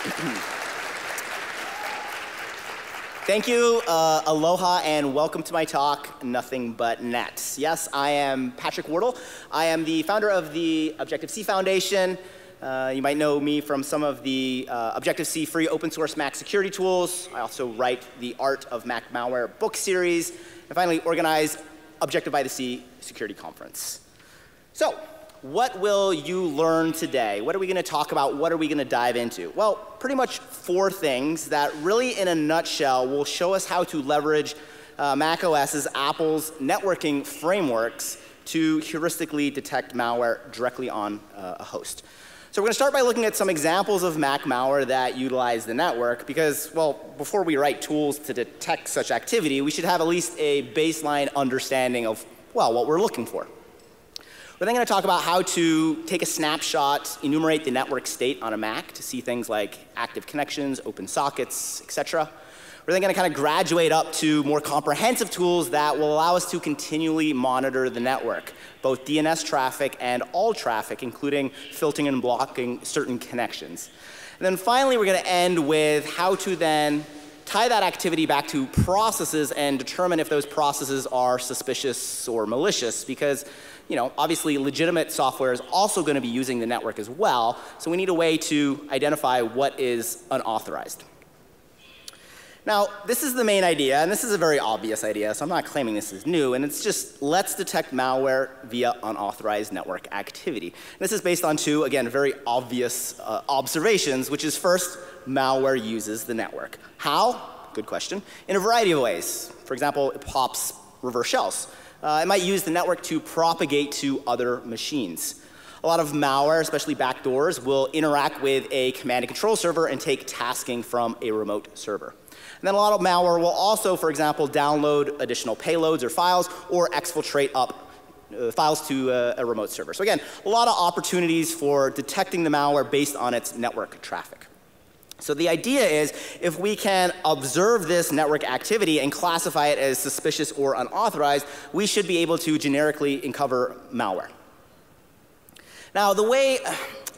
Thank you, uh, aloha, and welcome to my talk, Nothing But Net. Yes, I am Patrick Wardle. I am the founder of the Objective-See Foundation. Uh, you might know me from some of the uh, Objective-C free open source Mac security tools. I also write the Art of Mac Malware book series, and finally organize Objective by the Sea Security Conference. So, what will you learn today? What are we going to talk about? What are we going to dive into? Well, pretty much four things that really, in a nutshell, will show us how to leverage uh, Mac OS's Apple's networking frameworks to heuristically detect malware directly on uh, a host. So we're going to start by looking at some examples of Mac malware that utilize the network because, well, before we write tools to detect such activity, we should have at least a baseline understanding of, well, what we're looking for. We're then going to talk about how to take a snapshot, enumerate the network state on a Mac to see things like active connections, open sockets, etc. We're then going to kind of graduate up to more comprehensive tools that will allow us to continually monitor the network, both DNS traffic and all traffic, including filtering and blocking certain connections. And then finally, we're going to end with how to then tie that activity back to processes and determine if those processes are suspicious or malicious because you know, obviously legitimate software is also going to be using the network as well, so we need a way to identify what is unauthorized. Now, this is the main idea, and this is a very obvious idea, so I'm not claiming this is new, and it's just let's detect malware via unauthorized network activity. And this is based on two, again, very obvious uh, observations, which is first, malware uses the network. How? Good question. In a variety of ways. For example, it pops reverse shells. Uh, it might use the network to propagate to other machines. A lot of malware, especially backdoors, will interact with a command and control server and take tasking from a remote server. And then a lot of malware will also, for example, download additional payloads or files or exfiltrate up uh, files to uh, a remote server. So again, a lot of opportunities for detecting the malware based on its network traffic. So the idea is if we can observe this network activity and classify it as suspicious or unauthorized, we should be able to generically uncover malware. Now, the way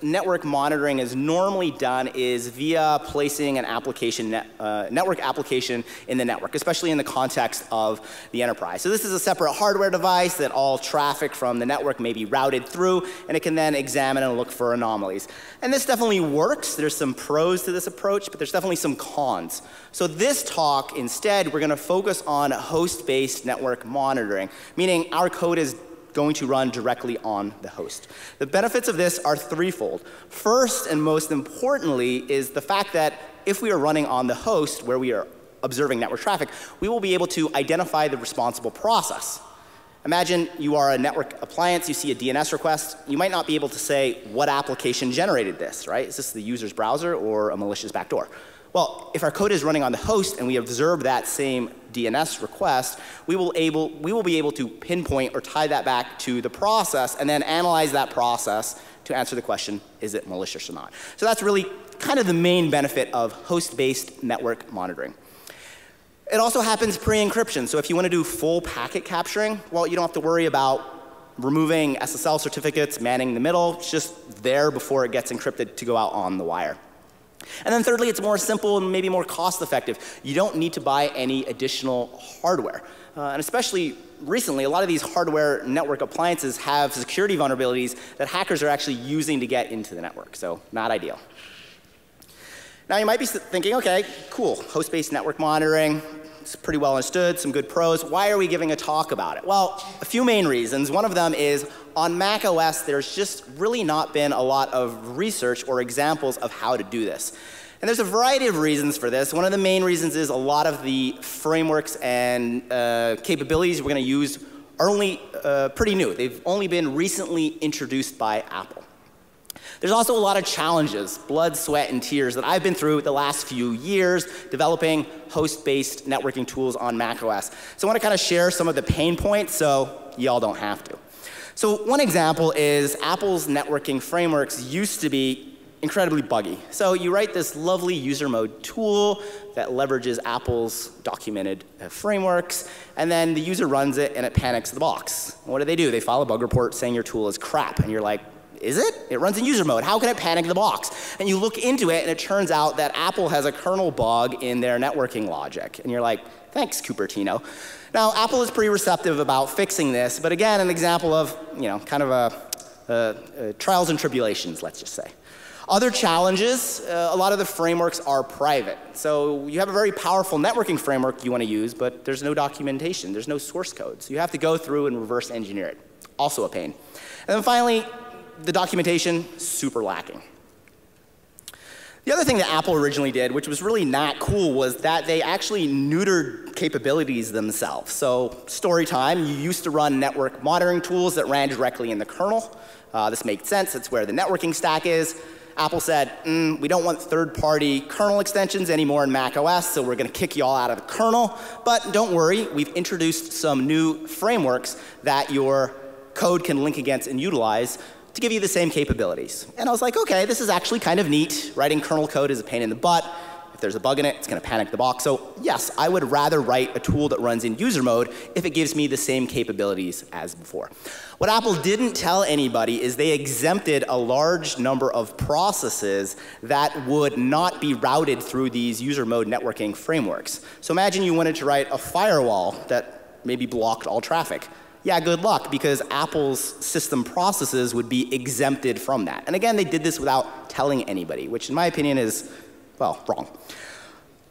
network monitoring is normally done is via placing an application net, uh, network application in the network, especially in the context of the enterprise. So this is a separate hardware device that all traffic from the network may be routed through, and it can then examine and look for anomalies. And this definitely works. There's some pros to this approach, but there's definitely some cons. So this talk, instead, we're going to focus on host-based network monitoring, meaning our code is going to run directly on the host. The benefits of this are threefold. First and most importantly is the fact that if we are running on the host where we are observing network traffic, we will be able to identify the responsible process. Imagine you are a network appliance, you see a DNS request, you might not be able to say what application generated this, right? Is this the user's browser or a malicious backdoor? Well, if our code is running on the host and we observe that same DNS request, we will, able, we will be able to pinpoint or tie that back to the process and then analyze that process to answer the question, is it malicious or not? So that's really kind of the main benefit of host-based network monitoring. It also happens pre-encryption. So if you want to do full packet capturing, well, you don't have to worry about removing SSL certificates, manning the middle. It's just there before it gets encrypted to go out on the wire. And then thirdly, it's more simple and maybe more cost effective. You don't need to buy any additional hardware. Uh, and especially recently, a lot of these hardware network appliances have security vulnerabilities that hackers are actually using to get into the network. So not ideal. Now you might be thinking, okay, cool, host-based network monitoring, it's pretty well understood, some good pros. Why are we giving a talk about it? Well, a few main reasons. One of them is on Mac OS, there's just really not been a lot of research or examples of how to do this. And there's a variety of reasons for this. One of the main reasons is a lot of the frameworks and uh, capabilities we're going to use are only uh, pretty new. They've only been recently introduced by Apple. There's also a lot of challenges, blood, sweat, and tears that I've been through the last few years developing host-based networking tools on macOS. So I want to kind of share some of the pain points so y'all don't have to. So one example is Apple's networking frameworks used to be incredibly buggy. So you write this lovely user mode tool that leverages Apple's documented uh, frameworks, and then the user runs it and it panics the box. what do they do? They file a bug report saying your tool is crap, and you're like, Is it? It runs in user mode. How can it panic the box? And you look into it, and it turns out that Apple has a kernel bug in their networking logic. And you're like, thanks, Cupertino. Now, Apple is pretty receptive about fixing this, but again, an example of, you know, kind of a, a, a trials and tribulations, let's just say. Other challenges, uh, a lot of the frameworks are private. So you have a very powerful networking framework you want to use, but there's no documentation, there's no source code. So you have to go through and reverse engineer it. Also a pain. And then finally, the documentation, super lacking. The other thing that Apple originally did, which was really not cool, was that they actually neutered capabilities themselves. So story time, you used to run network monitoring tools that ran directly in the kernel. Uh, this makes sense, it's where the networking stack is. Apple said, mm, we don't want third-party kernel extensions anymore in Mac OS, so we're gonna kick you all out of the kernel. But don't worry, we've introduced some new frameworks that your code can link against and utilize to give you the same capabilities. And I was like, okay, this is actually kind of neat. Writing kernel code is a pain in the butt. If there's a bug in it, it's going to panic the box. So yes, I would rather write a tool that runs in user mode if it gives me the same capabilities as before. What Apple didn't tell anybody is they exempted a large number of processes that would not be routed through these user mode networking frameworks. So imagine you wanted to write a firewall that maybe blocked all traffic yeah, good luck, because Apple's system processes would be exempted from that. And again, they did this without telling anybody, which in my opinion is, well, wrong.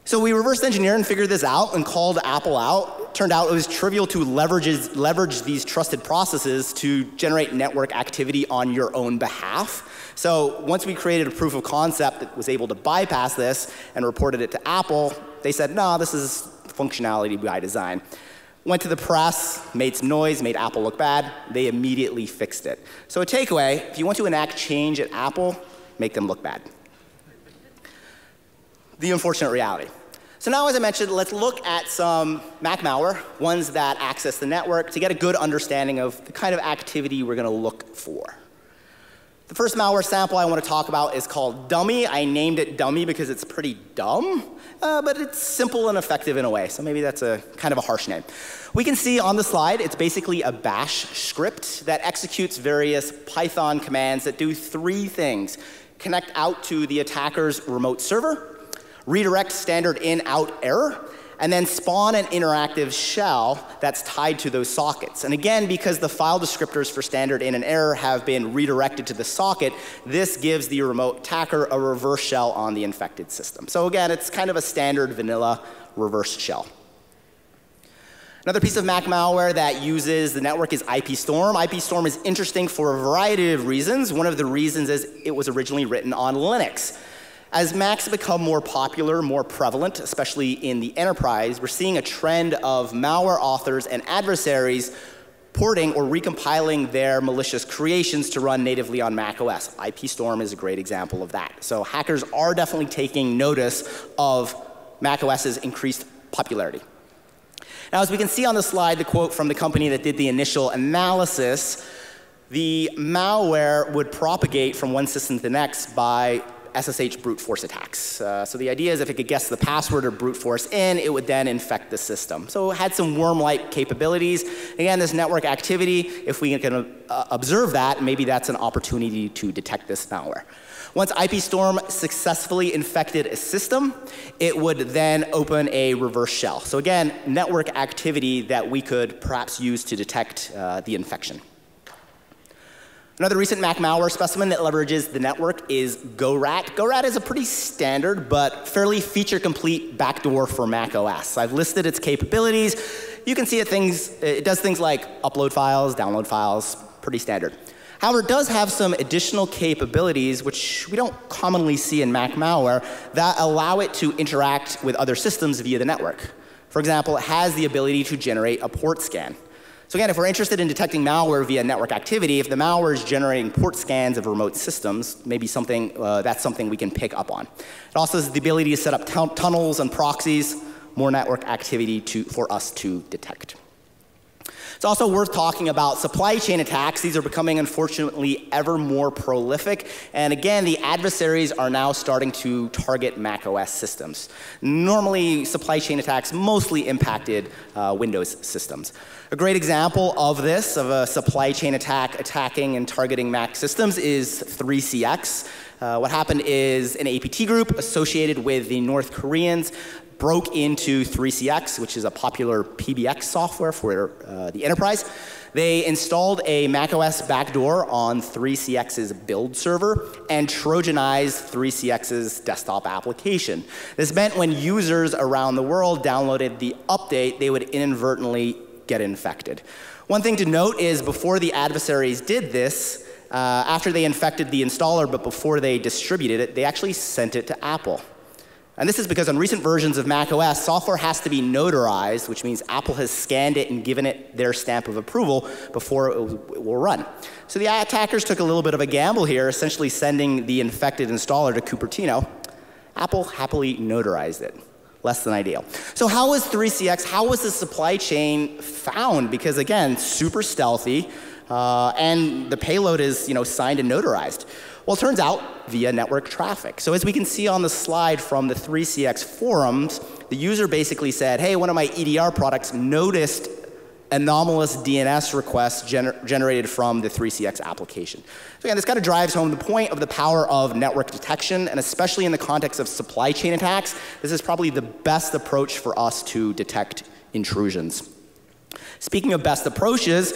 So we reversed engineered and figured this out and called Apple out. Turned out it was trivial to leverage, leverage these trusted processes to generate network activity on your own behalf. So once we created a proof of concept that was able to bypass this and reported it to Apple, they said, no, this is functionality by design. Went to the press, made some noise, made Apple look bad. They immediately fixed it. So a takeaway, if you want to enact change at Apple, make them look bad. The unfortunate reality. So now, as I mentioned, let's look at some Mac malware, ones that access the network, to get a good understanding of the kind of activity we're going to look for. The first malware sample I want to talk about is called Dummy. I named it Dummy because it's pretty dumb, uh, but it's simple and effective in a way, so maybe that's a kind of a harsh name. We can see on the slide, it's basically a bash script that executes various Python commands that do three things. Connect out to the attacker's remote server, redirect standard in-out error, and then spawn an interactive shell that's tied to those sockets. And again, because the file descriptors for standard in and error have been redirected to the socket, this gives the remote attacker a reverse shell on the infected system. So again, it's kind of a standard vanilla reverse shell. Another piece of Mac malware that uses the network is IP Storm. IP Storm is interesting for a variety of reasons. One of the reasons is it was originally written on Linux. As Macs become more popular, more prevalent, especially in the enterprise, we're seeing a trend of malware authors and adversaries porting or recompiling their malicious creations to run natively on macOS. IP Storm is a great example of that. So hackers are definitely taking notice of macOS's increased popularity. Now, as we can see on the slide, the quote from the company that did the initial analysis, the malware would propagate from one system to the next by SSH brute force attacks. Uh, so the idea is if it could guess the password or brute force in, it would then infect the system. So it had some worm-like capabilities. Again, this network activity, if we can uh, observe that, maybe that's an opportunity to detect this malware. Once IP Storm successfully infected a system, it would then open a reverse shell. So again, network activity that we could perhaps use to detect uh, the infection. Another recent Mac malware specimen that leverages the network is GoRat. GoRat is a pretty standard but fairly feature-complete backdoor for Mac OS. I've listed its capabilities. You can see it, things, it does things like upload files, download files, pretty standard. However, it does have some additional capabilities which we don't commonly see in Mac malware that allow it to interact with other systems via the network. For example, it has the ability to generate a port scan. So again, if we're interested in detecting malware via network activity, if the malware is generating port scans of remote systems, maybe something, uh, that's something we can pick up on. It also has the ability to set up tunnels and proxies, more network activity to, for us to detect. It's also worth talking about supply chain attacks. These are becoming, unfortunately, ever more prolific. And again, the adversaries are now starting to target Mac OS systems. Normally, supply chain attacks mostly impacted uh, Windows systems. A great example of this, of a supply chain attack attacking and targeting Mac systems, is 3CX. Uh, what happened is an APT group associated with the North Koreans broke into 3CX, which is a popular PBX software for uh, the enterprise. They installed a macOS backdoor on 3CX's build server and Trojanized 3CX's desktop application. This meant when users around the world downloaded the update, they would inadvertently get infected. One thing to note is before the adversaries did this, uh, after they infected the installer, but before they distributed it, they actually sent it to Apple. And this is because on recent versions of macOS, software has to be notarized, which means Apple has scanned it and given it their stamp of approval before it will run. So the attackers took a little bit of a gamble here, essentially sending the infected installer to Cupertino. Apple happily notarized it. Less than ideal. So how was 3CX, how was the supply chain found? Because again, super stealthy, uh, and the payload is you know, signed and notarized. Well, it turns out via network traffic. So as we can see on the slide from the 3CX forums, the user basically said, hey, one of my EDR products noticed anomalous DNS requests gener generated from the 3CX application. So again, this kind of drives home the point of the power of network detection, and especially in the context of supply chain attacks, this is probably the best approach for us to detect intrusions. Speaking of best approaches,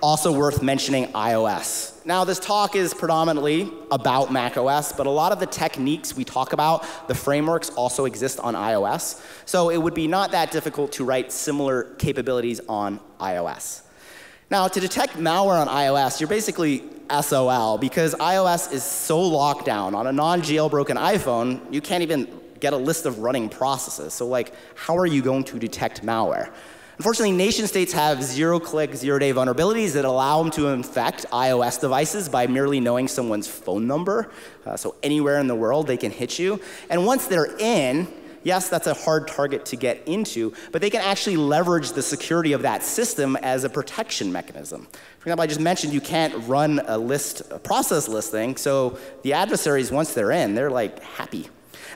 also worth mentioning iOS. Now, this talk is predominantly about macOS, but a lot of the techniques we talk about, the frameworks also exist on iOS. So it would be not that difficult to write similar capabilities on iOS. Now, to detect malware on iOS, you're basically SOL because iOS is so locked down. On a non-jailbroken iPhone, you can't even get a list of running processes. So like, how are you going to detect malware? Unfortunately, nation states have zero-click, zero-day vulnerabilities that allow them to infect iOS devices by merely knowing someone's phone number. Uh, so anywhere in the world, they can hit you. And once they're in, yes, that's a hard target to get into, but they can actually leverage the security of that system as a protection mechanism. For example, I just mentioned you can't run a list, a process listing, so the adversaries, once they're in, they're like happy.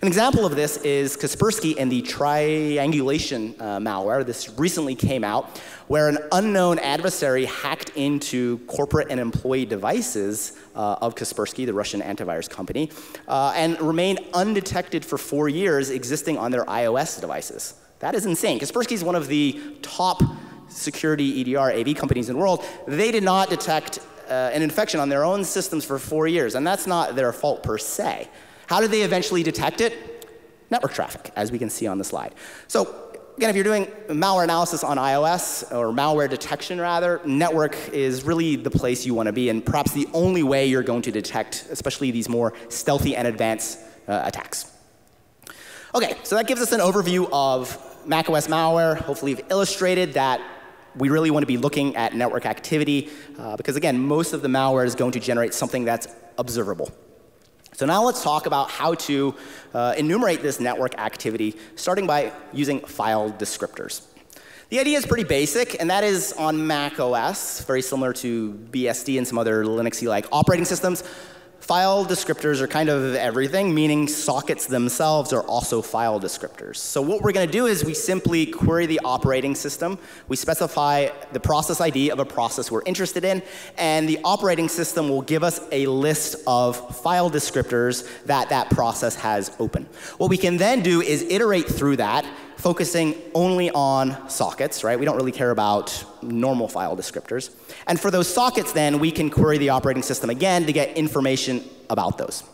An example of this is Kaspersky and the triangulation uh, malware. This recently came out where an unknown adversary hacked into corporate and employee devices uh, of Kaspersky, the Russian antivirus company, uh, and remained undetected for four years, existing on their iOS devices. That is insane. Kaspersky is one of the top security EDR AV companies in the world. They did not detect uh, an infection on their own systems for four years, and that's not their fault per se. How did they eventually detect it? Network traffic, as we can see on the slide. So again, if you're doing malware analysis on iOS, or malware detection rather, network is really the place you want to be, and perhaps the only way you're going to detect, especially these more stealthy and advanced uh, attacks. Okay, so that gives us an overview of macOS malware. Hopefully you've illustrated that we really want to be looking at network activity, uh, because again, most of the malware is going to generate something that's observable. So now let's talk about how to uh, enumerate this network activity, starting by using file descriptors. The idea is pretty basic, and that is on Mac OS, very similar to BSD and some other Linuxy-like operating systems. File descriptors are kind of everything, meaning sockets themselves are also file descriptors. So what we're going to do is we simply query the operating system. We specify the process ID of a process we're interested in, and the operating system will give us a list of file descriptors that that process has open. What we can then do is iterate through that focusing only on sockets, right? We don't really care about normal file descriptors. And for those sockets, then, we can query the operating system again to get information about those.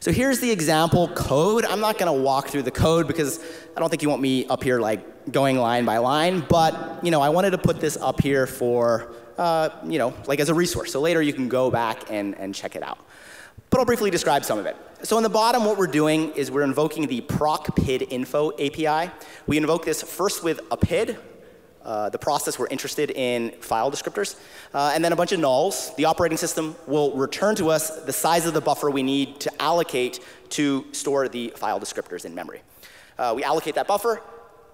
So here's the example code. I'm not going to walk through the code because I don't think you want me up here like going line by line, but you know, I wanted to put this up here for, uh, you know, like as a resource. So later you can go back and, and check it out. But I'll briefly describe some of it. So on the bottom, what we're doing is we're invoking the proc PID info API. We invoke this first with a PID, uh, the process we're interested in file descriptors, uh, and then a bunch of nulls. The operating system will return to us the size of the buffer we need to allocate to store the file descriptors in memory. Uh, we allocate that buffer,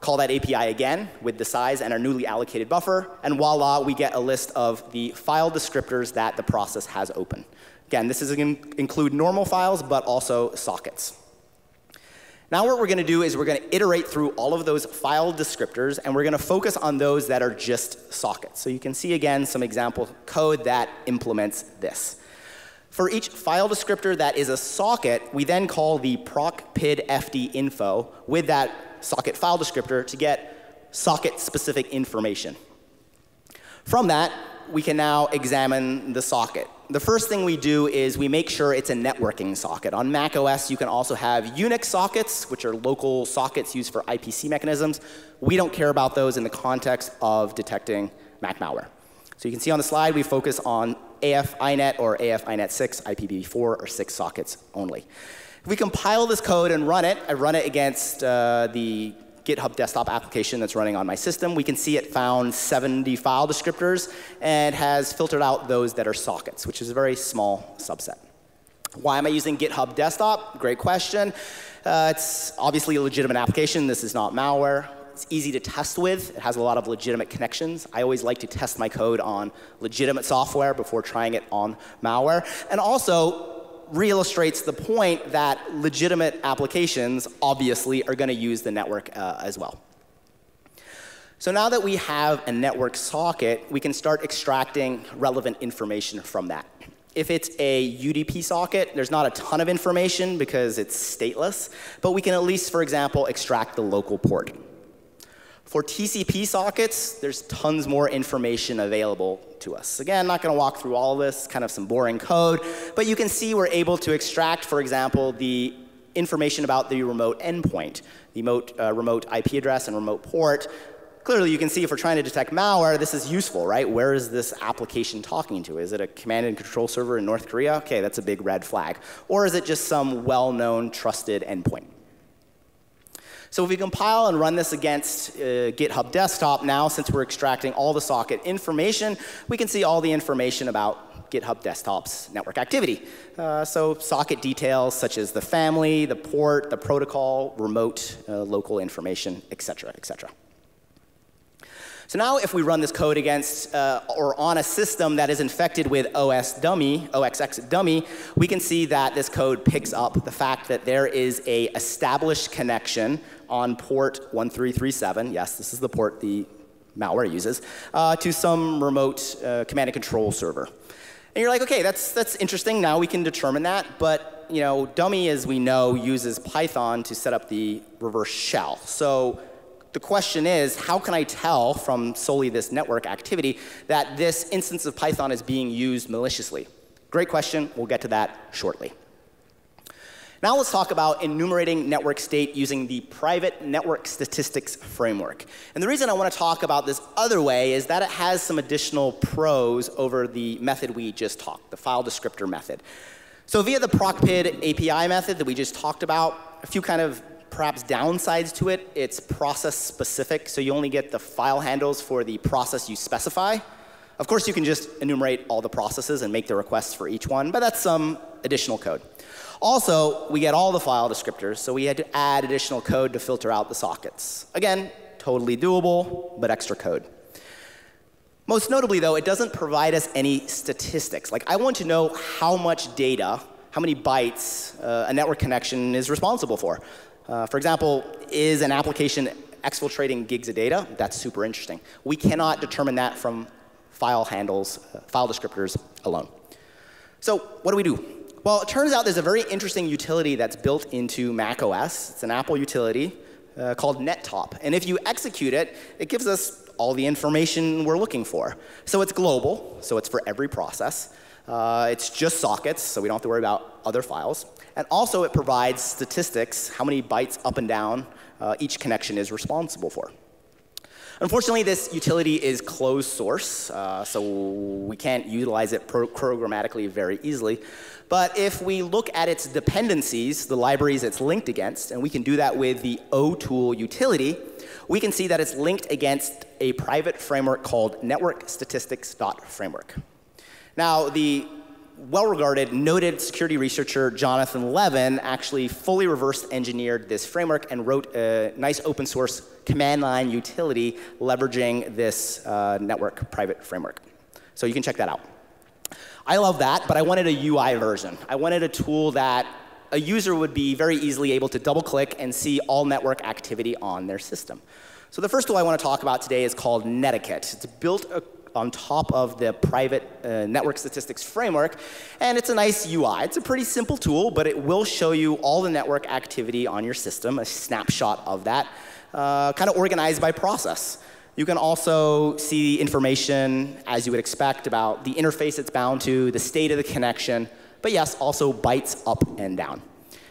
call that API again with the size and our newly allocated buffer, and voila, we get a list of the file descriptors that the process has open. Again, this is going to include normal files, but also sockets. Now what we're going to do is we're going to iterate through all of those file descriptors, and we're going to focus on those that are just sockets. So you can see, again, some example code that implements this. For each file descriptor that is a socket, we then call the proc pid fd info with that socket file descriptor to get socket-specific information. From that, we can now examine the socket. The first thing we do is we make sure it's a networking socket. On Mac OS, you can also have Unix sockets, which are local sockets used for IPC mechanisms. We don't care about those in the context of detecting Mac malware. So you can see on the slide, we focus on AF INET or AF INET 6, IPv4 or 6 sockets only. If we compile this code and run it, I run it against uh, the GitHub desktop application that's running on my system, we can see it found 70 file descriptors and has filtered out those that are sockets, which is a very small subset. Why am I using GitHub desktop? Great question. Uh, it's obviously a legitimate application. This is not malware. It's easy to test with. It has a lot of legitimate connections. I always like to test my code on legitimate software before trying it on malware. And also, re-illustrates the point that legitimate applications obviously are going to use the network uh, as well. So now that we have a network socket, we can start extracting relevant information from that. If it's a UDP socket, there's not a ton of information because it's stateless, but we can at least, for example, extract the local port. For TCP sockets, there's tons more information available to us. Again, not going to walk through all of this, kind of some boring code, but you can see we're able to extract, for example, the information about the remote endpoint, the remote, uh, remote IP address and remote port. Clearly, you can see if we're trying to detect malware, this is useful, right? Where is this application talking to? Is it a command and control server in North Korea? Okay, that's a big red flag. Or is it just some well-known, trusted endpoint? So if we compile and run this against uh, GitHub Desktop now, since we're extracting all the socket information, we can see all the information about GitHub Desktop's network activity. Uh, so socket details such as the family, the port, the protocol, remote, uh, local information, et cetera, et cetera. So now if we run this code against uh, or on a system that is infected with OS dummy, OXX dummy, we can see that this code picks up the fact that there is a established connection on port 1337. Yes, this is the port the malware uses, uh, to some remote uh, command and control server. And you're like, okay, that's, that's interesting. Now we can determine that. But you know, dummy, as we know, uses Python to set up the reverse shell. So the question is, how can I tell from solely this network activity that this instance of Python is being used maliciously? Great question. We'll get to that shortly. Now let's talk about enumerating network state using the private network statistics framework. And the reason I want to talk about this other way is that it has some additional pros over the method we just talked, the file descriptor method. So via the procpid API method that we just talked about, a few kind of perhaps downsides to it, it's process specific, so you only get the file handles for the process you specify. Of course, you can just enumerate all the processes and make the requests for each one, but that's some additional code. Also, we get all the file descriptors, so we had to add additional code to filter out the sockets. Again, totally doable, but extra code. Most notably, though, it doesn't provide us any statistics. Like, I want to know how much data, how many bytes uh, a network connection is responsible for. Uh, for example, is an application exfiltrating gigs of data? That's super interesting. We cannot determine that from file handles, uh, file descriptors alone. So what do we do? Well, it turns out there's a very interesting utility that's built into Mac OS. It's an Apple utility uh, called NetTop. And if you execute it, it gives us all the information we're looking for. So it's global, so it's for every process. Uh, it's just sockets, so we don't have to worry about other files. And also it provides statistics, how many bytes up and down uh, each connection is responsible for. Unfortunately, this utility is closed source, uh, so we can't utilize it pro programmatically very easily. But if we look at its dependencies, the libraries it's linked against, and we can do that with the OTool utility, we can see that it's linked against a private framework called networkstatistics.framework. Now, the well-regarded, noted security researcher Jonathan Levin actually fully reverse engineered this framework and wrote a nice open source command line utility leveraging this uh, network private framework. So you can check that out. I love that, but I wanted a UI version. I wanted a tool that a user would be very easily able to double click and see all network activity on their system. So the first tool I want to talk about today is called Netiquette. It's built on top of the private uh, network statistics framework, and it's a nice UI. It's a pretty simple tool, but it will show you all the network activity on your system, a snapshot of that, uh, kind of organized by process. You can also see information, as you would expect, about the interface it's bound to, the state of the connection, but yes, also bytes up and down.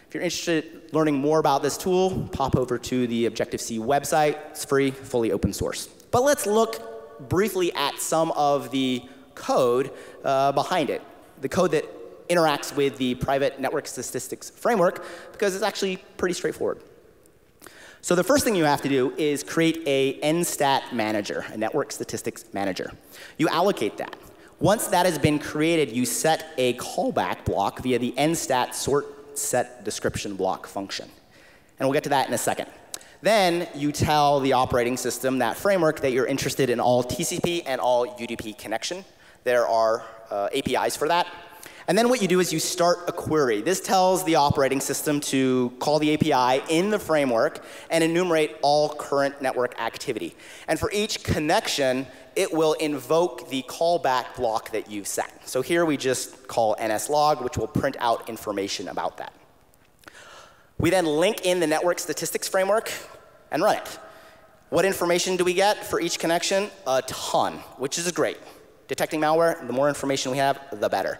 If you're interested in learning more about this tool, pop over to the Objective-See website. It's free, fully open source. But let's look briefly at some of the code uh, behind it, the code that interacts with the private network statistics framework, because it's actually pretty straightforward. So the first thing you have to do is create a NSTAT manager, a network statistics manager. You allocate that. Once that has been created, you set a callback block via the NSTAT sort set description block function. And we'll get to that in a second. Then you tell the operating system, that framework, that you're interested in all TCP and all UDP connection. There are uh, APIs for that. And then what you do is you start a query. This tells the operating system to call the API in the framework and enumerate all current network activity. And for each connection, it will invoke the callback block that you've set. So here we just call nslog, which will print out information about that. We then link in the network statistics framework and run it. What information do we get for each connection? A ton, which is great. Detecting malware, the more information we have, the better.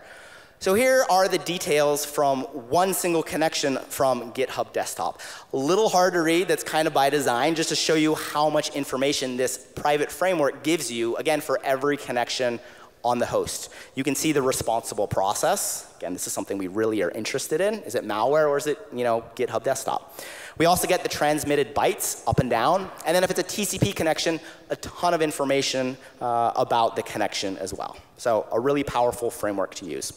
So here are the details from one single connection from GitHub Desktop. A little hard to read, that's kind of by design, just to show you how much information this private framework gives you, again, for every connection on the host. You can see the responsible process. Again, this is something we really are interested in. Is it malware or is it, you know, GitHub Desktop? We also get the transmitted bytes up and down. And then if it's a TCP connection, a ton of information uh, about the connection as well. So a really powerful framework to use.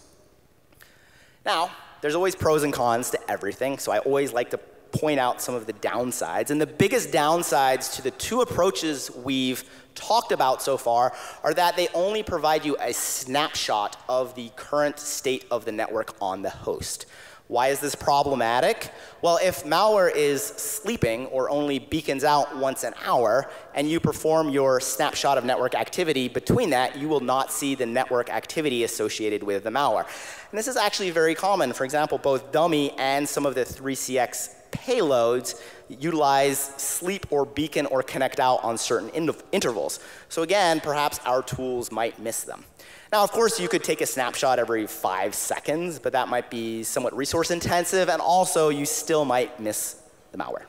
Now, there's always pros and cons to everything, so I always like to point out some of the downsides. And the biggest downsides to the two approaches we've talked about so far are that they only provide you a snapshot of the current state of the network on the host. Why is this problematic? Well, if malware is sleeping or only beacons out once an hour, and you perform your snapshot of network activity between that, you will not see the network activity associated with the malware. And this is actually very common. For example, both dummy and some of the 3CX payloads utilize sleep or beacon or connect out on certain intervals. So again, perhaps our tools might miss them. Now, of course, you could take a snapshot every five seconds, but that might be somewhat resource intensive, and also you still might miss the malware.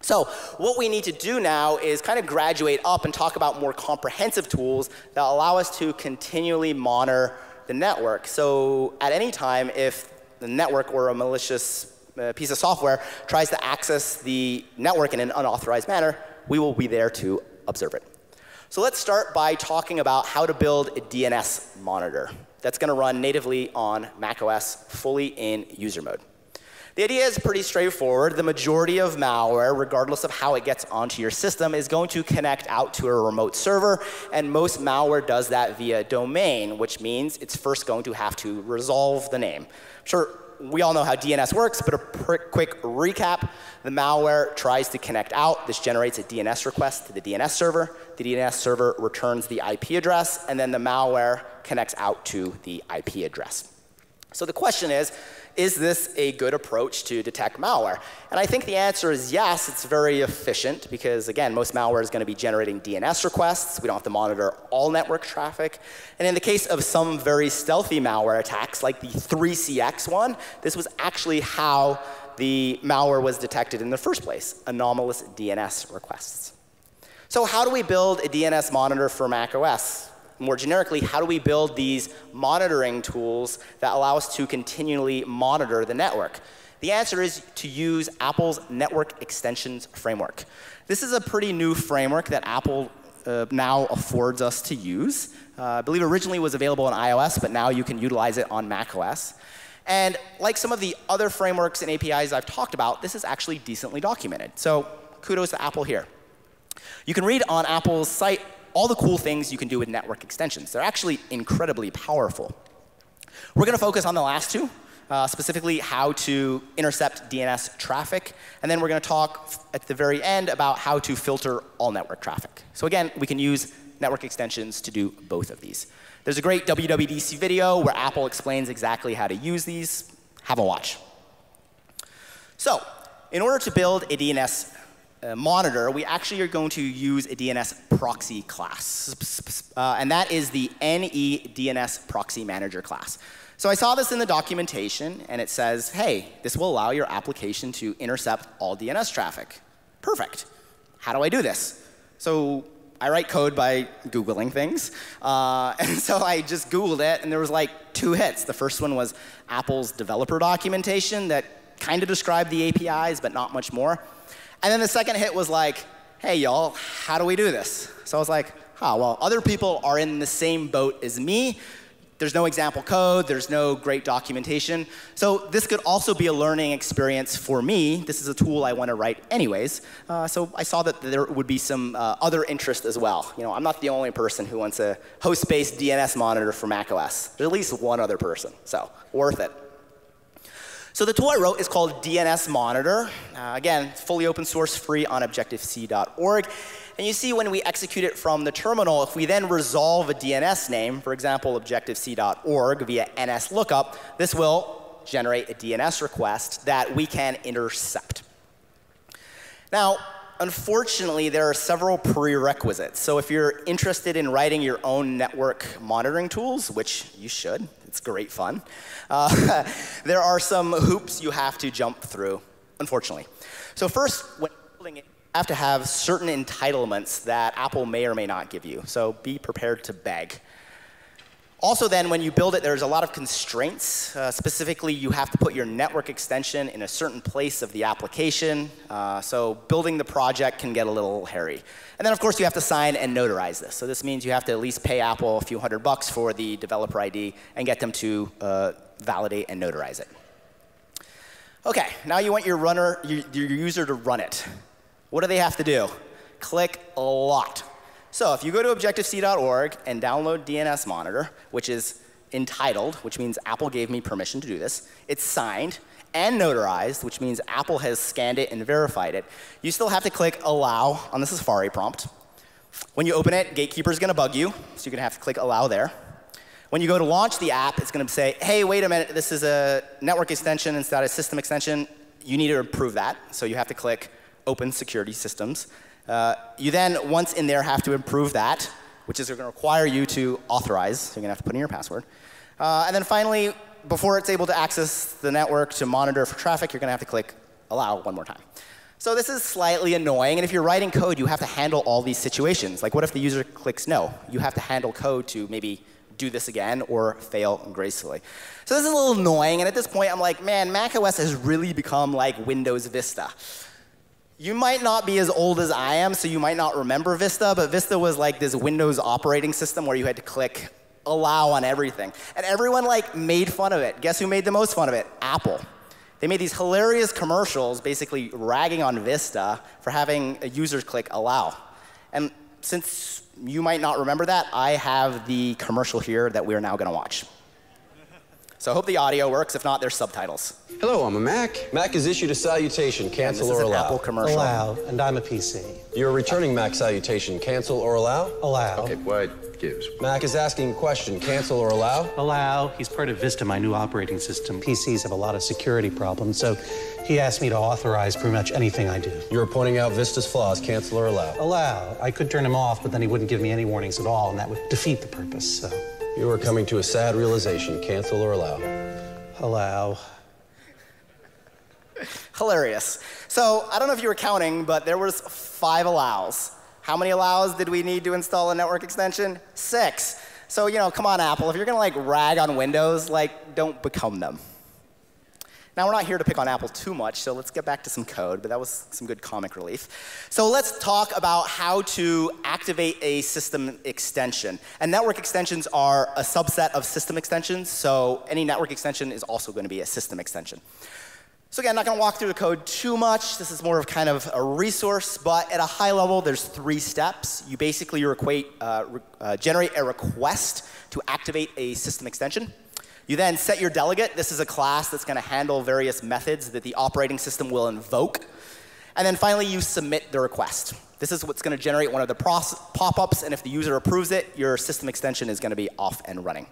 So what we need to do now is kind of graduate up and talk about more comprehensive tools that allow us to continually monitor the network. So at any time, if the network or a malicious Uh, piece of software tries to access the network in an unauthorized manner, we will be there to observe it. So let's start by talking about how to build a DNS monitor that's going to run natively on macOS fully in user mode. The idea is pretty straightforward. The majority of malware, regardless of how it gets onto your system, is going to connect out to a remote server, and most malware does that via domain, which means it's first going to have to resolve the name. Sure, we all know how DNS works, but a quick recap. The malware tries to connect out. This generates a DNS request to the DNS server. The DNS server returns the IP address, and then the malware connects out to the IP address. So the question is, is this a good approach to detect malware? And I think the answer is yes, it's very efficient because, again, most malware is going to be generating DNS requests. We don't have to monitor all network traffic. And in the case of some very stealthy malware attacks, like the 3CX one, this was actually how the malware was detected in the first place, anomalous DNS requests. So how do we build a DNS monitor for macOS? More generically, how do we build these monitoring tools that allow us to continually monitor the network? The answer is to use Apple's Network Extensions Framework. This is a pretty new framework that Apple uh, now affords us to use. Uh, I believe originally was available on iOS, but now you can utilize it on macOS. And like some of the other frameworks and APIs I've talked about, this is actually decently documented. So kudos to Apple here. You can read on Apple's site all the cool things you can do with network extensions. They're actually incredibly powerful. We're going to focus on the last two, uh, specifically how to intercept DNS traffic. And then we're going to talk at the very end about how to filter all network traffic. So again, we can use network extensions to do both of these. There's a great WWDC video where Apple explains exactly how to use these. Have a watch. So in order to build a DNS uh, monitor, we actually are going to use a DNS proxy class. Uh, and that is the NE DNS proxy manager class. So I saw this in the documentation, and it says, hey, this will allow your application to intercept all DNS traffic. Perfect. How do I do this? So I write code by Googling things. Uh, and so I just Googled it, and there was like two hits. The first one was Apple's developer documentation that kind of described the APIs, but not much more. And then the second hit was like, hey, y'all, how do we do this? So I was like, huh, well, other people are in the same boat as me. There's no example code, there's no great documentation. So this could also be a learning experience for me. This is a tool I want to write anyways. Uh, so I saw that there would be some uh, other interest as well. You know, I'm not the only person who wants a host-based DNS monitor for macOS. There's at least one other person, so worth it. So the tool I wrote is called DNS Monitor. Uh, again, fully open source, free on Objective-See.org. And you see when we execute it from the terminal, if we then resolve a DNS name, for example, Objective-See.org via NSLOOKUP, this will generate a DNS request that we can intercept. Now, unfortunately, there are several prerequisites. So if you're interested in writing your own network monitoring tools, which you should, it's great fun, uh, there are some hoops you have to jump through, unfortunately. So first, when building it, you have to have certain entitlements that Apple may or may not give you. So be prepared to beg. Also then, when you build it, there's a lot of constraints. Uh, specifically, you have to put your network extension in a certain place of the application. Uh, so building the project can get a little hairy. And then, of course, you have to sign and notarize this. So this means you have to at least pay Apple a few hundred bucks for the developer ID and get them to uh, validate and notarize it. OK, now you want your, runner, your, your user to run it. What do they have to do? Click a lot. So if you go to Objective-See.org and download DNS Monitor, which is entitled, which means Apple gave me permission to do this, it's signed and notarized, which means Apple has scanned it and verified it, you still have to click Allow on the Safari prompt. When you open it, Gatekeeper is going to bug you, so you're going to have to click Allow there. When you go to launch the app, it's going to say, hey, wait a minute, this is a network extension instead of a system extension. You need to approve that, so you have to click Open Security Systems. Uh, you then, once in there, have to improve that, which is going to require you to authorize. So you're going to have to put in your password. Uh, and then finally, before it's able to access the network to monitor for traffic, you're going to have to click allow one more time. So this is slightly annoying. And if you're writing code, you have to handle all these situations. Like what if the user clicks no? You have to handle code to maybe do this again or fail gracefully. So this is a little annoying. And at this point, I'm like, man, macOS has really become like Windows Vista. You might not be as old as I am, so you might not remember Vista, but Vista was like this Windows operating system where you had to click allow on everything. And everyone like made fun of it. Guess who made the most fun of it? Apple. They made these hilarious commercials basically ragging on Vista for having users click allow. And since you might not remember that, I have the commercial here that we're now going to watch. So I hope the audio works. If not, there's subtitles. Hello, I'm a Mac. Mac has issued a salutation, cancel or allow. Apple commercial. Allow, and I'm a PC. You're returning Mac salutation, cancel or allow? Allow. Okay, what gives? Mac is asking a question, cancel or allow? Allow. He's part of Vista, my new operating system. PCs have a lot of security problems, so he asked me to authorize pretty much anything I do. You're pointing out Vista's flaws, cancel or allow? Allow. I could turn him off, but then he wouldn't give me any warnings at all, and that would defeat the purpose, so. You are coming to a sad realization. Cancel or allow? Allow. Hilarious. So I don't know if you were counting, but there was five allows. How many allows did we need to install a network extension? Six. So, you know, come on, Apple. If you're going to like rag on Windows, like, don't become them. Now, we're not here to pick on Apple too much, so let's get back to some code, but that was some good comic relief. So let's talk about how to activate a system extension. And network extensions are a subset of system extensions, so any network extension is also going to be a system extension. So again, I'm not going to walk through the code too much. This is more of kind of a resource, but at a high level, there's three steps. You basically equate, uh, uh, generate a request to activate a system extension. You then set your delegate. This is a class that's going to handle various methods that the operating system will invoke. And then finally, you submit the request. This is what's going to generate one of the pop-ups, and if the user approves it, your system extension is going to be off and running.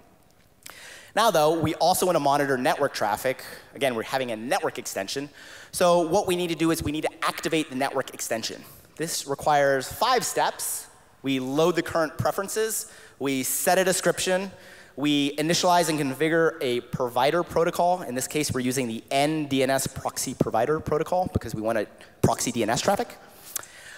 Now, though, we also want to monitor network traffic. Again, we're having a network extension. So what we need to do is we need to activate the network extension. This requires five steps. We load the current preferences. We set a description. We initialize and configure a provider protocol. In this case, we're using the NDNS proxy provider protocol because we want to proxy DNS traffic.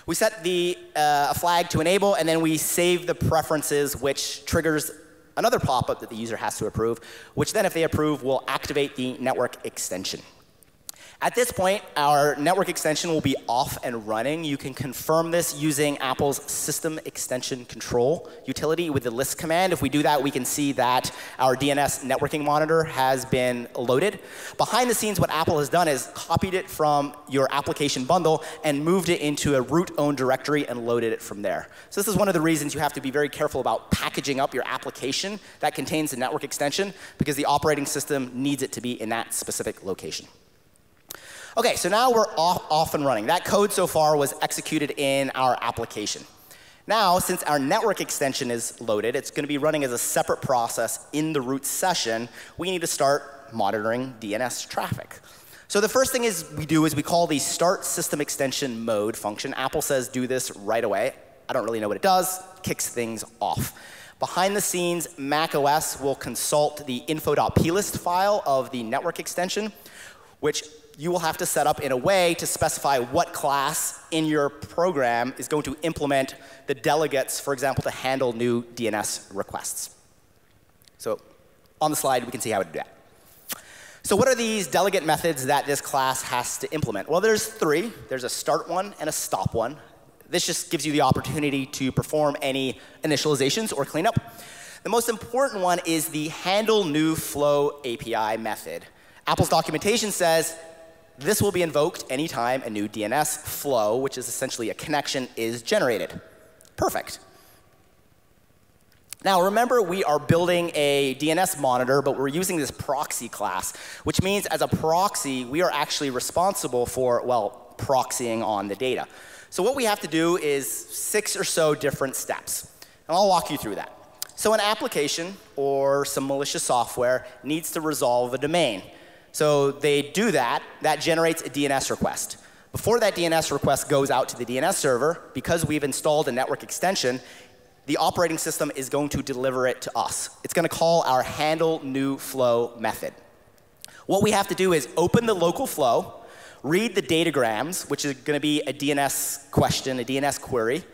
We set the, uh, a flag to enable, and then we save the preferences, which triggers another pop-up that the user has to approve, which then, if they approve, will activate the network extension. At this point, our network extension will be off and running. You can confirm this using Apple's System Extension Control utility with the list command. If we do that, we can see that our DNS networking monitor has been loaded. Behind the scenes, what Apple has done is copied it from your application bundle and moved it into a root-owned directory and loaded it from there. So this is one of the reasons you have to be very careful about packaging up your application that contains the network extension because the operating system needs it to be in that specific location. Okay, so now we're off, off and running. That code so far was executed in our application. Now, since our network extension is loaded, it's going to be running as a separate process in the root session. We need to start monitoring DNS traffic. So the first thing is we do is we call the start system extension mode function. Apple says do this right away. I don't really know what it does. Kicks things off. Behind the scenes, macOS will consult the info.plist file of the network extension, which you will have to set up in a way to specify what class in your program is going to implement the delegates, for example, to handle new DNS requests. So on the slide, we can see how to do that. So what are these delegate methods that this class has to implement? Well, there's three. There's a start one and a stop one. This just gives you the opportunity to perform any initializations or cleanup. The most important one is the handle new flow API method. Apple's documentation says this will be invoked anytime a new DNS flow, which is essentially a connection, is generated. Perfect. Now remember, we are building a DNS monitor, but we're using this proxy class, which means as a proxy, we are actually responsible for, well, proxying on the data. So what we have to do is six or so different steps. And I'll walk you through that. So an application or some malicious software needs to resolve a domain. So they do that. That generates a DNS request. Before that DNS request goes out to the DNS server, because we've installed a network extension, the operating system is going to deliver it to us. It's going to call our handle new flow method. What we have to do is open the local flow, read the datagrams, which is going to be a DNS question, a DNS query,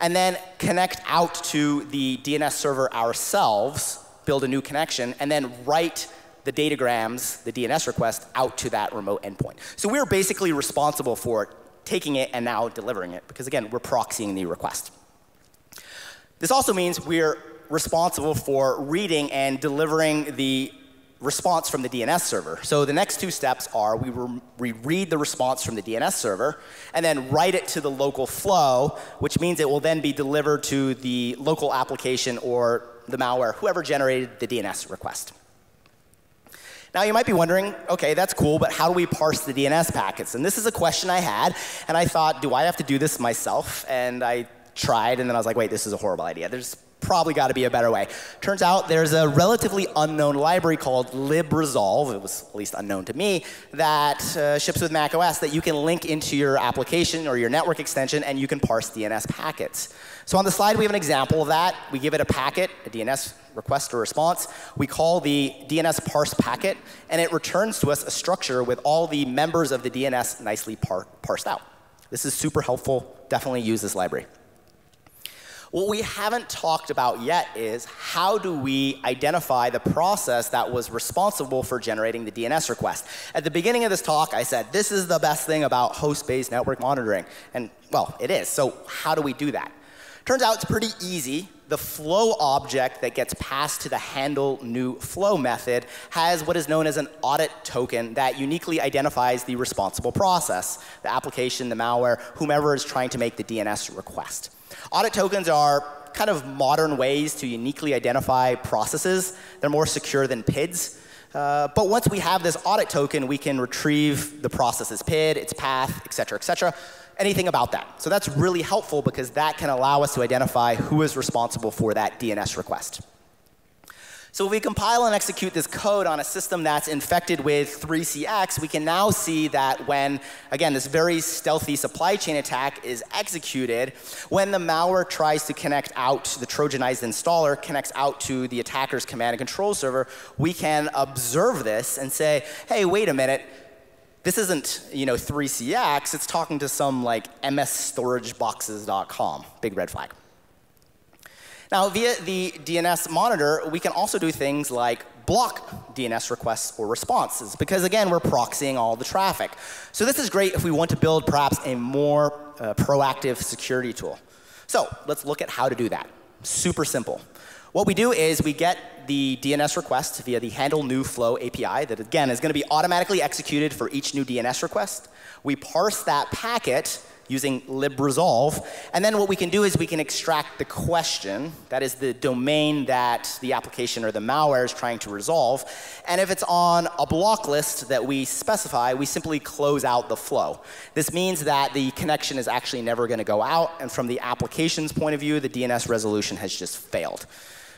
and then connect out to the DNS server ourselves, build a new connection, and then write the datagrams, the DNS request, out to that remote endpoint. So we're basically responsible for taking it and now delivering it, because again, we're proxying the request. This also means we're responsible for reading and delivering the response from the DNS server. So the next two steps are we, re we, read the response from the DNS server and then write it to the local flow, which means it will then be delivered to the local application or the malware, whoever generated the DNS request. Now you might be wondering, okay, that's cool, but how do we parse the DNS packets? And this is a question I had, and I thought, do I have to do this myself? And I tried, and then I was like, wait, this is a horrible idea. There's probably got to be a better way. Turns out there's a relatively unknown library called libresolv, it was at least unknown to me, that uh, ships with macOS that you can link into your application or your network extension and you can parse DNS packets. So on the slide we have an example of that. We give it a packet, a DNS request or response. We call the DNS parse packet and it returns to us a structure with all the members of the DNS nicely par parsed out. This is super helpful. Definitely use this library. What we haven't talked about yet is how do we identify the process that was responsible for generating the DNS request. At the beginning of this talk, I said this is the best thing about host-based network monitoring. And well, it is. So how do we do that? Turns out it's pretty easy. The flow object that gets passed to the handle new flow method has what is known as an audit token that uniquely identifies the responsible process, the application, the malware, whomever is trying to make the DNS request. Audit tokens are kind of modern ways to uniquely identify processes. They're more secure than PIDs. Uh, but once we have this audit token, we can retrieve the process's PID, its path, et cetera, et cetera, anything about that. So that's really helpful because that can allow us to identify who is responsible for that DNS request. So if we compile and execute this code on a system that's infected with 3CX, we can now see that when, again, this very stealthy supply chain attack is executed, when the malware tries to connect out, the Trojanized installer connects out to the attacker's command and control server, we can observe this and say, hey, wait a minute, this isn't you know 3CX, it's talking to some like msstorageboxes.com, big red flag. Now, via the DNS monitor, we can also do things like block DNS requests or responses, because again, we're proxying all the traffic. So this is great if we want to build perhaps a more uh, proactive security tool. So let's look at how to do that. Super simple. What we do is we get the DNS request via the handle new flow API that again is going to be automatically executed for each new DNS request. We parse that packet using libresolv. And then what we can do is we can extract the question, that is the domain that the application or the malware is trying to resolve. And if it's on a block list that we specify, we simply close out the flow. This means that the connection is actually never going to go out. And from the application's point of view, the DNS resolution has just failed.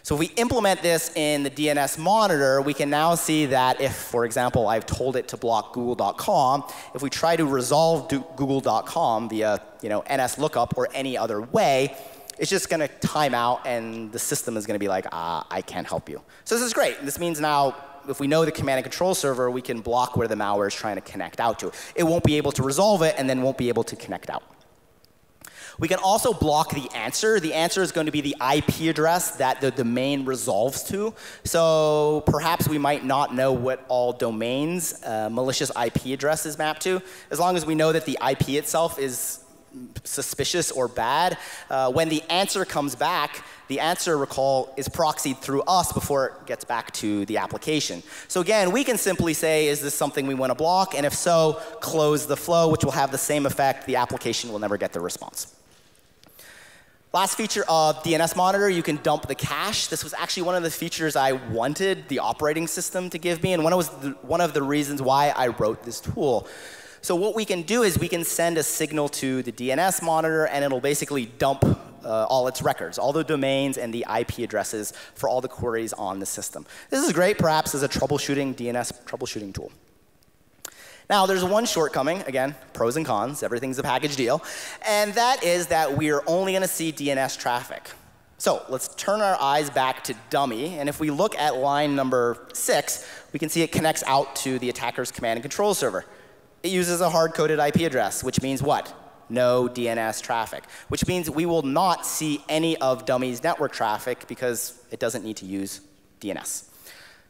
So if we implement this in the DNS monitor, we can now see that if, for example, I've told it to block google.com, if we try to resolve google.com via you know, NS lookup or any other way, it's just going to time out and the system is going to be like, ah, I can't help you. So this is great. This means now if we know the command and control server, we can block where the malware is trying to connect out to. It won't be able to resolve it and then won't be able to connect out. We can also block the answer. The answer is going to be the IP address that the domain resolves to. So perhaps we might not know what all domains uh, malicious IP address is mapped to. As long as we know that the IP itself is suspicious or bad, uh, when the answer comes back, the answer, recall, is proxied through us before it gets back to the application. So again, we can simply say, is this something we want to block? And if so, close the flow, which will have the same effect. The application will never get the response. Last feature of DNS Monitor, you can dump the cache. This was actually one of the features I wanted the operating system to give me, and one, was the, one of the reasons why I wrote this tool. So what we can do is we can send a signal to the DNS monitor, and it'll basically dump uh, all its records, all the domains and the IP addresses for all the queries on the system. This is great, perhaps, as a troubleshooting DNS troubleshooting tool. Now, there's one shortcoming, again, pros and cons, everything's a package deal, and that is that we're only to see DNS traffic. So let's turn our eyes back to dummy, and if we look at line number six, we can see it connects out to the attacker's command and control server. It uses a hard-coded IP address, which means what? No DNS traffic, which means we will not see any of dummy's network traffic because it doesn't need to use DNS.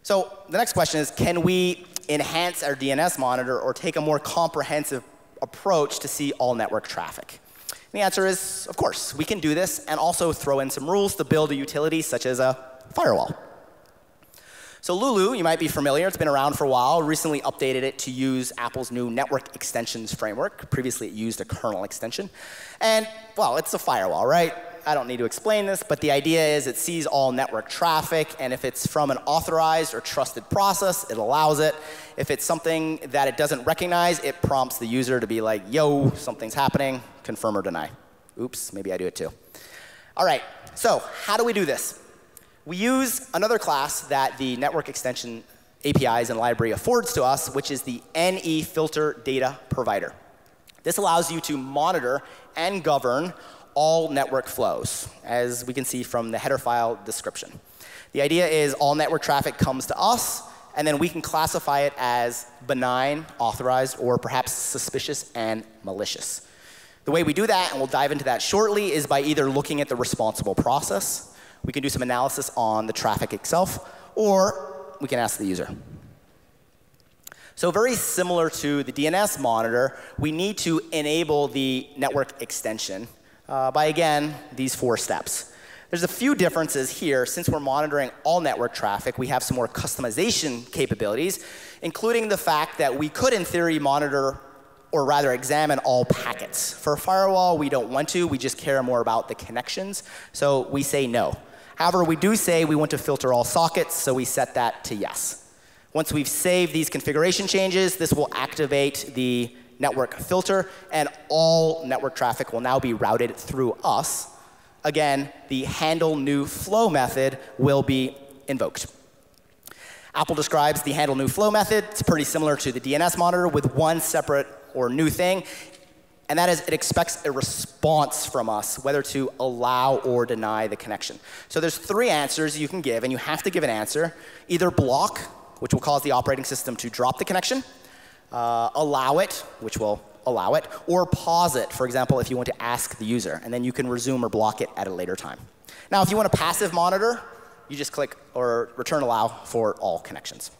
So the next question is, can we enhance our DNS monitor or take a more comprehensive approach to see all network traffic? And the answer is, of course, we can do this and also throw in some rules to build a utility such as a firewall. So LuLu, you might be familiar, it's been around for a while, recently updated it to use Apple's new network extensions framework. Previously it used a kernel extension. And, well, it's a firewall, right? I don't need to explain this, but the idea is it sees all network traffic, and if it's from an authorized or trusted process, it allows it. If it's something that it doesn't recognize, it prompts the user to be like, yo, something's happening, confirm or deny. Oops, maybe I do it too. All right, so how do we do this? We use another class that the network extension APIs and library affords to us, which is the NE filter data provider. This allows you to monitor and govern all network flows, as we can see from the header file description. The idea is all network traffic comes to us, and then we can classify it as benign, authorized, or perhaps suspicious and malicious. The way we do that, and we'll dive into that shortly, is by either looking at the responsible process, we can do some analysis on the traffic itself, or we can ask the user. So very similar to the DNS monitor, we need to enable the network extension uh, by, again, these four steps. There's a few differences here. Since we're monitoring all network traffic, we have some more customization capabilities, including the fact that we could, in theory, monitor or rather examine all packets. For a firewall, we don't want to. We just care more about the connections. So we say no. However, we do say we want to filter all sockets, so we set that to yes. Once we've saved these configuration changes, this will activate the network filter, and all network traffic will now be routed through us. Again, the handle new flow method will be invoked. Apple describes the handle new flow method. It's pretty similar to the DNS monitor with one separate or new thing, and that is it expects a response from us, whether to allow or deny the connection. So there's three answers you can give, and you have to give an answer. Either block, which will cause the operating system to drop the connection, uh, allow it, which will allow it, or pause it, for example, if you want to ask the user, and then you can resume or block it at a later time. Now, if you want a passive monitor, you just click or return allow for all connections.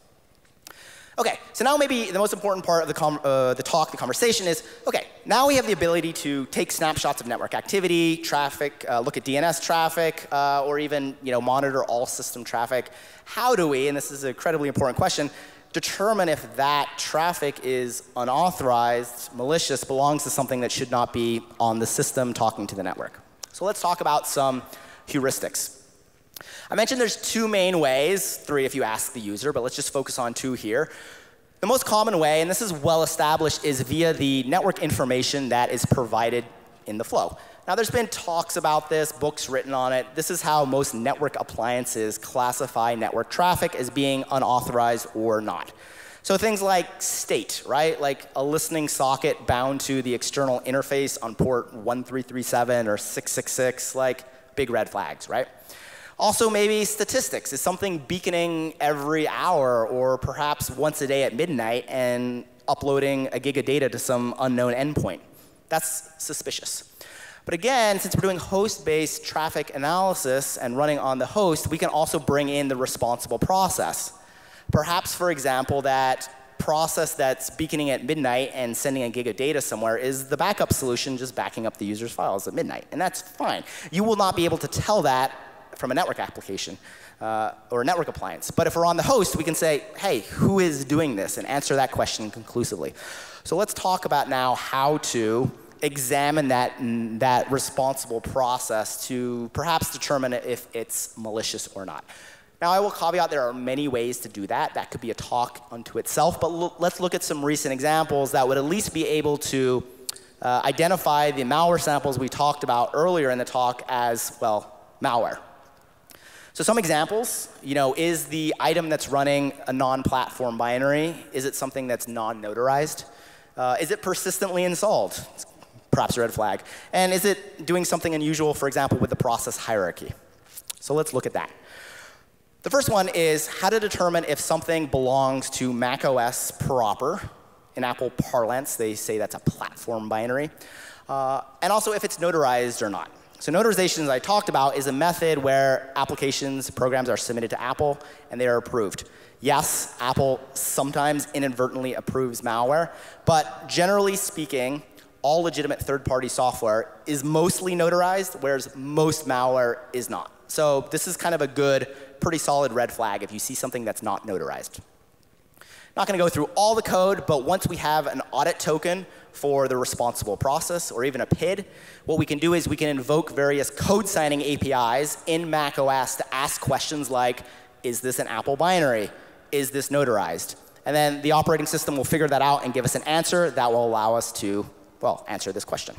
Okay, so now maybe the most important part of the, uh, the talk, the conversation is, okay, now we have the ability to take snapshots of network activity, traffic, uh, look at DNS traffic, uh, or even you know, monitor all system traffic. How do we, and this is an incredibly important question, determine if that traffic is unauthorized, malicious, belongs to something that should not be on the system talking to the network. So let's talk about some heuristics. I mentioned there's two main ways, three if you ask the user, but let's just focus on two here. The most common way, and this is well established, is via the network information that is provided in the flow. Now, there's been talks about this, books written on it. This is how most network appliances classify network traffic as being unauthorized or not. So things like state, right? Like a listening socket bound to the external interface on port 1337 or 666, like big red flags, right? Also, maybe statistics is something beaconing every hour or perhaps once a day at midnight and uploading a gig of data to some unknown endpoint. That's suspicious. But again, since we're doing host-based traffic analysis and running on the host, we can also bring in the responsible process. Perhaps, for example, that process that's beaconing at midnight and sending a gig of data somewhere is the backup solution just backing up the user's files at midnight. And that's fine. You will not be able to tell that from a network application uh, or a network appliance. But if we're on the host, we can say, hey, who is doing this? And answer that question conclusively. So let's talk about now how to examine that, that responsible process to perhaps determine if it's malicious or not. Now, I will caveat there are many ways to do that. That could be a talk unto itself, but let's look at some recent examples that would at least be able to uh, identify the malware samples we talked about earlier in the talk as, well, malware. So some examples, you know, is the item that's running a non-platform binary, is it something that's non-notarized? Uh, is it persistently installed? Perhaps a red flag. And is it doing something unusual, for example, with the process hierarchy? So let's look at that. The first one is how to determine if something belongs to Mac OS proper. In Apple parlance, they say that's a platform binary. Uh, and also if it's notarized or not. So notarization, as I talked about, is a method where applications, programs are submitted to Apple and they are approved. Yes, Apple sometimes inadvertently approves malware, but generally speaking, all legitimate third-party software is mostly notarized, whereas most malware is not. So this is kind of a good, pretty solid red flag if you see something that's not notarized. Not going to go through all the code, but once we have an audit token for the responsible process or even a PID, what we can do is we can invoke various code signing APIs in macOS to ask questions like, is this an Apple binary? Is this notarized? And then the operating system will figure that out and give us an answer that will allow us to, well, answer this question.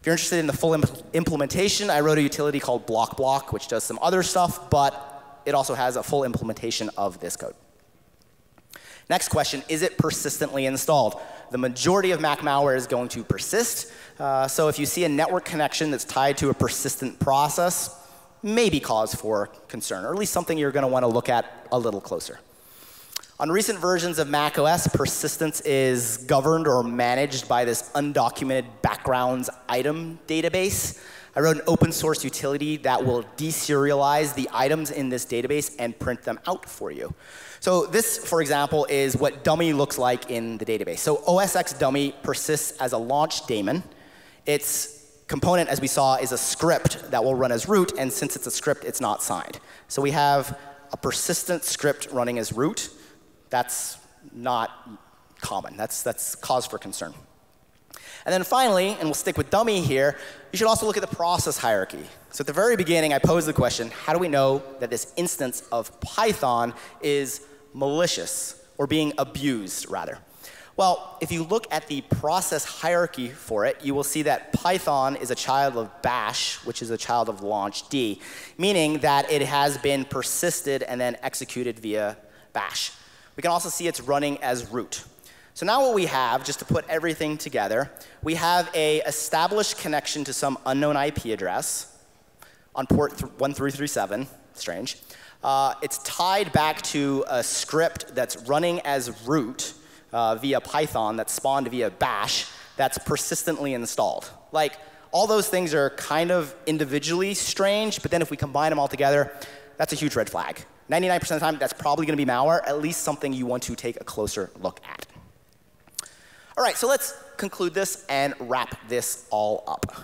If you're interested in the full implementation, I wrote a utility called BlockBlock, which does some other stuff, but it also has a full implementation of this code. Next question, is it persistently installed? The majority of Mac malware is going to persist. Uh, so if you see a network connection that's tied to a persistent process, maybe cause for concern, or at least something you're going to want to look at a little closer. On recent versions of macOS, persistence is governed or managed by this undocumented backgrounds item database. I wrote an open source utility that will deserialize the items in this database and print them out for you. So this, for example, is what dummy looks like in the database. So OSX dummy persists as a launch daemon. Its component, as we saw, is a script that will run as root, and since it's a script, it's not signed. So we have a persistent script running as root. That's not common. That's, that's cause for concern. And then finally, and we'll stick with dummy here, you should also look at the process hierarchy. So at the very beginning, I posed the question, how do we know that this instance of Python is malicious, or being abused, rather? Well, if you look at the process hierarchy for it, you will see that Python is a child of bash, which is a child of launchd, meaning that it has been persisted and then executed via bash. We can also see it's running as root. So now what we have, just to put everything together, we have a established connection to some unknown IP address on port 1337, strange. Uh, it's tied back to a script that's running as root uh, via Python that's spawned via bash that's persistently installed. Like, all those things are kind of individually strange, but then if we combine them all together, that's a huge red flag. 99% of the time, that's probably going to be malware, at least something you want to take a closer look at. All right, so let's conclude this and wrap this all up.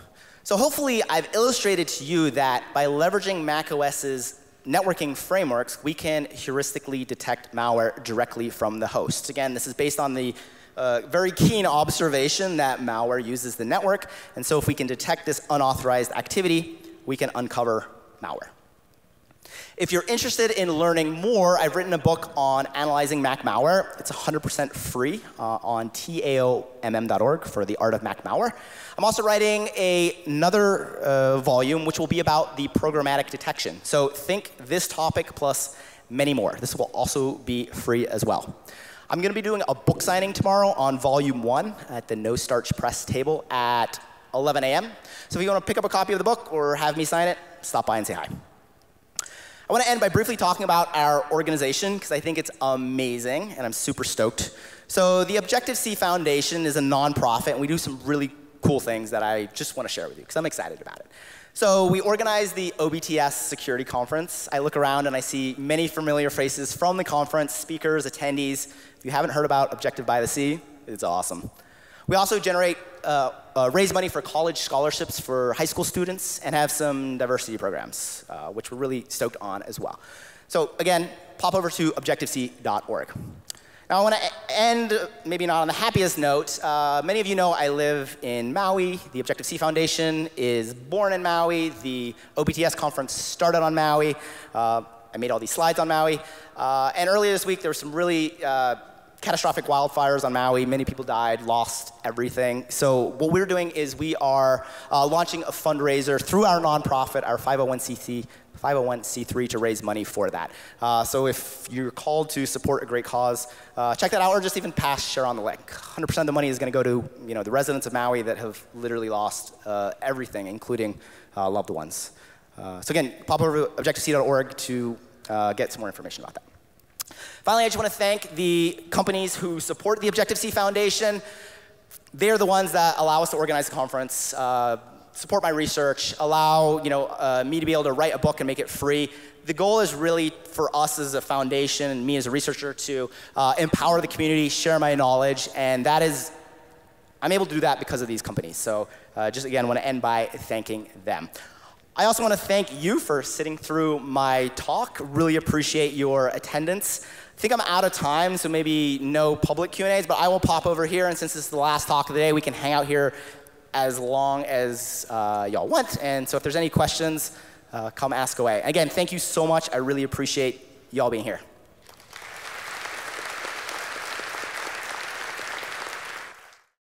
So hopefully I've illustrated to you that by leveraging macOS's networking frameworks, we can heuristically detect malware directly from the host. Again, this is based on the uh, very keen observation that malware uses the network. And so if we can detect this unauthorized activity, we can uncover malware. If you're interested in learning more, I've written a book on analyzing Mac malware. It's 100% free uh, on taomm.org for the art of Mac malware. I'm also writing a, another uh, volume which will be about the programmatic detection. So think this topic plus many more. This will also be free as well. I'm going to be doing a book signing tomorrow on volume one at the No Starch Press table at 11 a.m. So if you want to pick up a copy of the book or have me sign it, stop by and say hi. I want to end by briefly talking about our organization because I think it's amazing and I'm super stoked. So the Objective-See Foundation is a nonprofit and we do some really cool things that I just want to share with you because I'm excited about it. So we organized the OBTS Security Conference. I look around and I see many familiar faces from the conference, speakers, attendees. If you haven't heard about Objective by the Sea, it's awesome. We also generate, uh, uh, raise money for college scholarships for high school students and have some diversity programs, uh, which we're really stoked on as well. So again, pop over to objective-see.org. Now I want to end, maybe not on the happiest note. Uh, many of you know I live in Maui. The Objective-See Foundation is born in Maui. The OBTS conference started on Maui. Uh, I made all these slides on Maui. Uh, and earlier this week, there were some really catastrophic wildfires on Maui. Many people died, lost everything. So what we're doing is we are uh, launching a fundraiser through our nonprofit, our 501c3, 501c3 to raise money for that. Uh, so if you're called to support a great cause, uh, check that out or just even pass share on the link. 100% of the money is going to go to you know, the residents of Maui that have literally lost uh, everything, including uh, loved ones. Uh, so again, pop over to objective-see.org to get some more information about that. Finally, I just want to thank the companies who support the Objective-See Foundation. They're the ones that allow us to organize the conference, uh, support my research, allow you know, uh, me to be able to write a book and make it free. The goal is really for us as a foundation and me as a researcher to uh, empower the community, share my knowledge, and that is, I'm able to do that because of these companies. So uh, just again, want to end by thanking them. I also want to thank you for sitting through my talk. Really appreciate your attendance. I think I'm out of time, so maybe no public Q&As, but I will pop over here, and since this is the last talk of the day, we can hang out here as long as uh, y'all want. And so if there's any questions, uh, come ask away. Again, thank you so much. I really appreciate y'all being here.